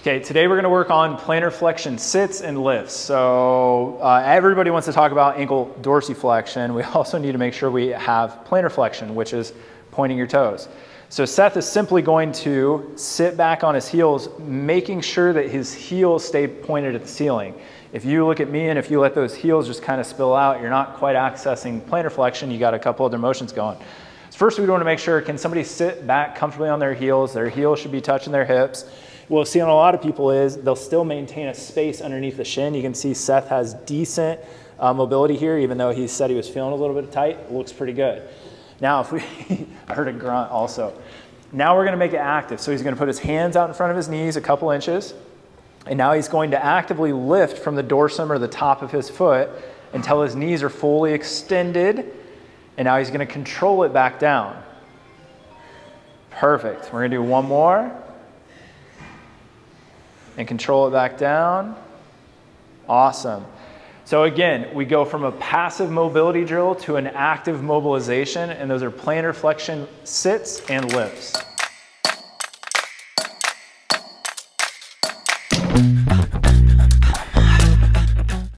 Okay, today we're gonna work on plantar flexion sits and lifts. So uh, everybody wants to talk about ankle dorsiflexion. We also need to make sure we have plantar flexion, which is pointing your toes. So Seth is simply going to sit back on his heels, making sure that his heels stay pointed at the ceiling. If you look at me and if you let those heels just kind of spill out, you're not quite accessing plantar flexion. You got a couple other motions going. First we want to make sure, can somebody sit back comfortably on their heels? Their heels should be touching their hips What we'll see on a lot of people is they'll still maintain a space underneath the shin. You can see Seth has decent uh, mobility here, even though he said he was feeling a little bit tight. It looks pretty good. Now, if we, I heard a grunt also. Now we're gonna make it active. So he's gonna put his hands out in front of his knees a couple inches, and now he's going to actively lift from the dorsum or the top of his foot until his knees are fully extended, and now he's gonna control it back down. Perfect. We're gonna do one more and control it back down. Awesome. So again, we go from a passive mobility drill to an active mobilization, and those are plantar flexion sits and lifts.